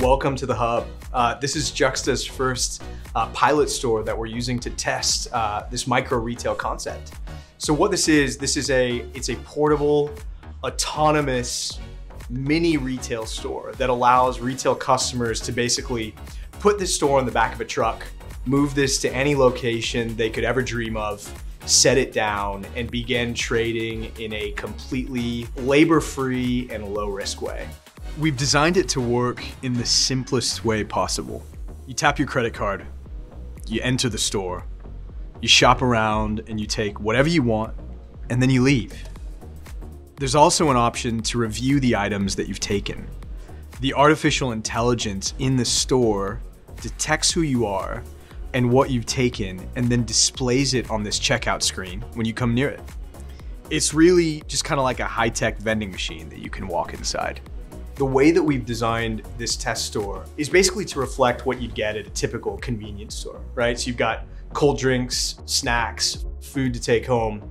welcome to the Hub. Uh, this is Juxta's first uh, pilot store that we're using to test uh, this micro retail concept. So what this is, this is a, it's a portable, autonomous mini retail store that allows retail customers to basically put this store on the back of a truck, move this to any location they could ever dream of, set it down, and begin trading in a completely labor-free and low-risk way. We've designed it to work in the simplest way possible. You tap your credit card, you enter the store, you shop around and you take whatever you want, and then you leave. There's also an option to review the items that you've taken. The artificial intelligence in the store detects who you are and what you've taken and then displays it on this checkout screen when you come near it. It's really just kind of like a high-tech vending machine that you can walk inside. The way that we've designed this test store is basically to reflect what you'd get at a typical convenience store, right? So you've got cold drinks, snacks, food to take home.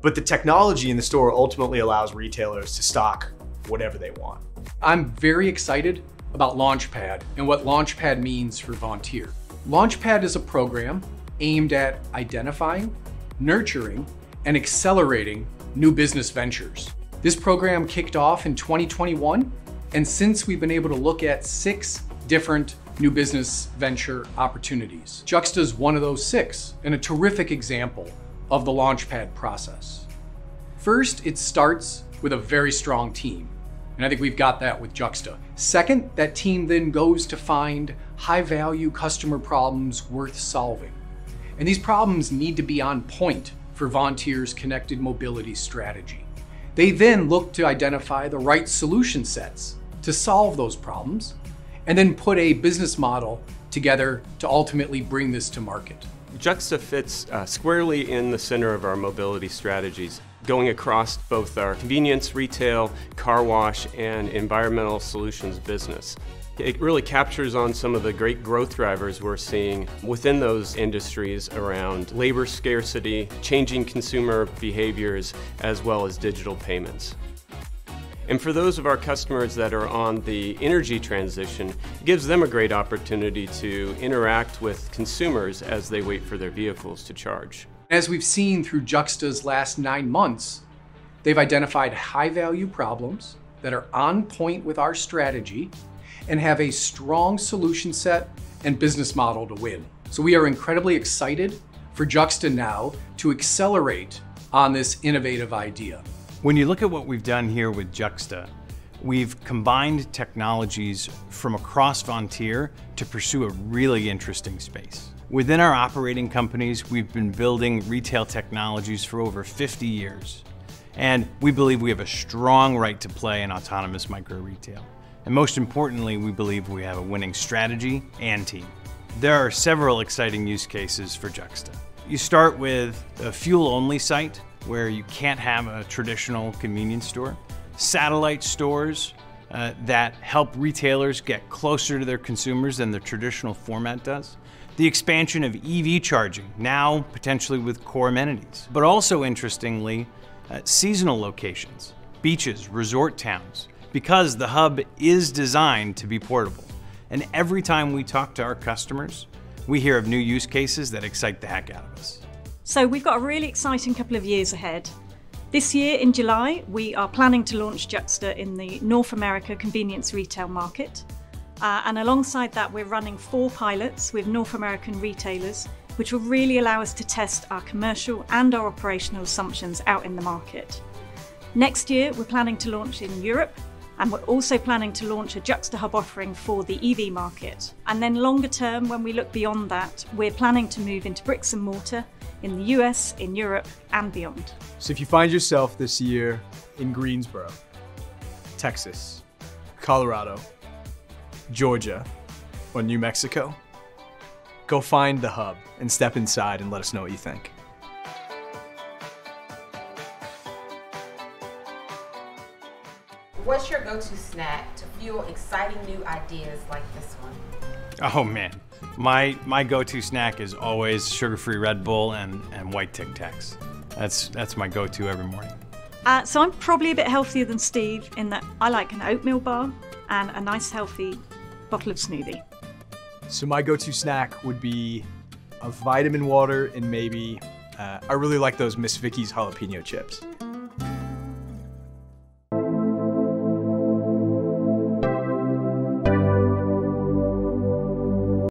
But the technology in the store ultimately allows retailers to stock whatever they want. I'm very excited about Launchpad and what Launchpad means for Vontier. Launchpad is a program aimed at identifying, nurturing, and accelerating new business ventures. This program kicked off in 2021, and since we've been able to look at six different new business venture opportunities. Juxta is one of those six, and a terrific example of the Launchpad process. First, it starts with a very strong team. And I think we've got that with Juxta. Second, that team then goes to find high value customer problems worth solving. And these problems need to be on point for Vontier's connected mobility strategy. They then look to identify the right solution sets to solve those problems and then put a business model together to ultimately bring this to market. Juxta fits uh, squarely in the center of our mobility strategies, going across both our convenience, retail, car wash, and environmental solutions business. It really captures on some of the great growth drivers we're seeing within those industries around labor scarcity, changing consumer behaviors, as well as digital payments. And for those of our customers that are on the energy transition, it gives them a great opportunity to interact with consumers as they wait for their vehicles to charge. As we've seen through Juxta's last nine months, they've identified high value problems that are on point with our strategy and have a strong solution set and business model to win. So we are incredibly excited for Juxta now to accelerate on this innovative idea. When you look at what we've done here with Juxta, we've combined technologies from across Vontier to pursue a really interesting space. Within our operating companies, we've been building retail technologies for over 50 years. And we believe we have a strong right to play in autonomous micro retail. And most importantly, we believe we have a winning strategy and team. There are several exciting use cases for Juxta. You start with a fuel-only site where you can't have a traditional convenience store, satellite stores uh, that help retailers get closer to their consumers than the traditional format does, the expansion of EV charging, now potentially with core amenities, but also interestingly, uh, seasonal locations, beaches, resort towns, because the hub is designed to be portable. And every time we talk to our customers, we hear of new use cases that excite the heck out of us. So we've got a really exciting couple of years ahead. This year in July, we are planning to launch Juxta in the North America convenience retail market. Uh, and alongside that, we're running four pilots with North American retailers, which will really allow us to test our commercial and our operational assumptions out in the market. Next year, we're planning to launch in Europe, and we're also planning to launch a Juxta Hub offering for the EV market. And then longer term, when we look beyond that, we're planning to move into bricks and mortar in the US, in Europe, and beyond. So if you find yourself this year in Greensboro, Texas, Colorado, Georgia, or New Mexico, go find the hub and step inside and let us know what you think. What's your go-to snack to fuel exciting new ideas like this one? Oh man, my my go-to snack is always sugar-free Red Bull and, and white Tic Tacs. That's that's my go-to every morning. Uh, so I'm probably a bit healthier than Steve in that I like an oatmeal bar and a nice healthy bottle of smoothie. So my go-to snack would be a vitamin water and maybe uh, I really like those Miss Vickie's jalapeno chips.